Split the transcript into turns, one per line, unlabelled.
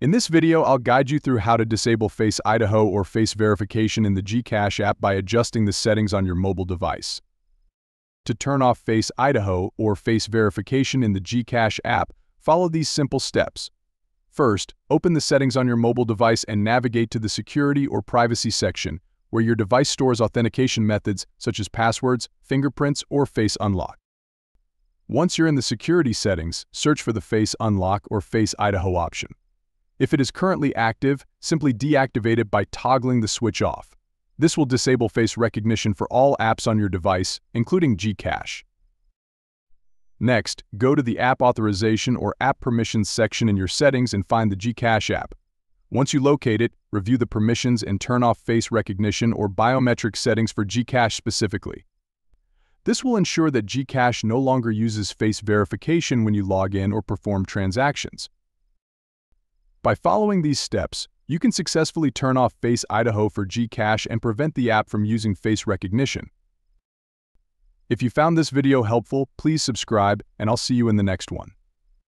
In this video, I'll guide you through how to disable Face ID or Face Verification in the Gcash app by adjusting the settings on your mobile device. To turn off Face ID or Face Verification in the Gcash app, follow these simple steps. First, open the settings on your mobile device and navigate to the Security or Privacy section, where your device stores authentication methods such as passwords, fingerprints, or Face Unlock. Once you're in the security settings, search for the Face Unlock or Face ID option. If it is currently active, simply deactivate it by toggling the switch off. This will disable face recognition for all apps on your device, including Gcash. Next, go to the App Authorization or App Permissions section in your settings and find the Gcash app. Once you locate it, review the permissions and turn off face recognition or biometric settings for Gcash specifically. This will ensure that Gcash no longer uses face verification when you log in or perform transactions. By following these steps, you can successfully turn off Face ID for Gcash and prevent the app from using face recognition. If you found this video helpful, please subscribe, and I'll see you in the next one.